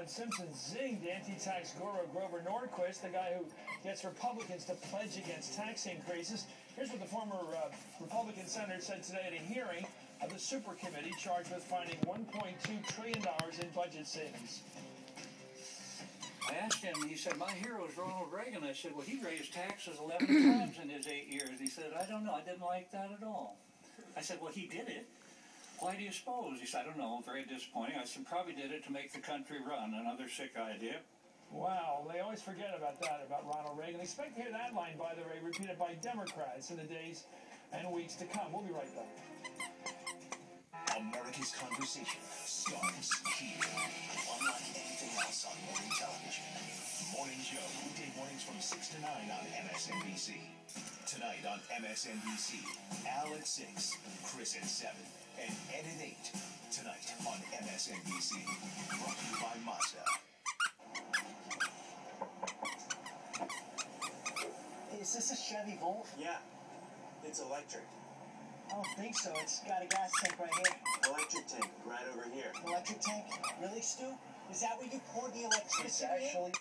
Howard Simpson zinged anti-tax guru Grover Norquist, the guy who gets Republicans to pledge against tax increases. Here's what the former uh, Republican senator said today at a hearing of the super committee charged with finding $1.2 trillion in budget savings. I asked him, he said, my hero is Ronald Reagan. I said, well, he raised taxes 11 times in his eight years. He said, I don't know. I didn't like that at all. I said, well, he did it. Why do you suppose? He said, I don't know. Very disappointing. I said, probably did it to make the country run. Another sick idea. Wow, they always forget about that, about Ronald Reagan. Expect to hear that line, by the way, repeated by Democrats in the days and weeks to come. We'll be right back. America's conversation starts here. Unlike anything else on morning television. Morning Joe, weekday mornings from 6 to 9 on MSNBC. Tonight on MSNBC, Al at 6, Chris at 7, and Ed at 8. Tonight on MSNBC. Brought to you by Mazda. Is this a Chevy Volt? Yeah, it's electric. I don't think so. It's got a gas tank right here. Electric tank right over here. Electric tank? Really, Stu? Is that where you pour the It's electricity in? actually